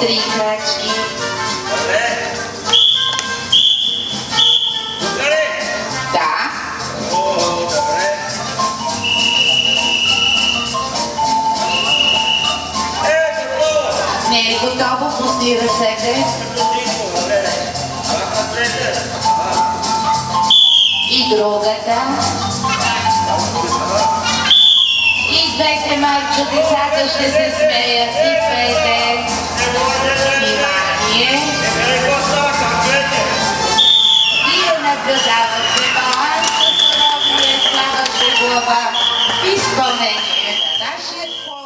Три крачки. Да. Е. Не е готово. Пусти ръцете. Напред. Ага. И другата. И двете майче децата ще се смеят. ślad przy balansu, ponownie stanął przy głowach i wspomnienie da się tworzyć.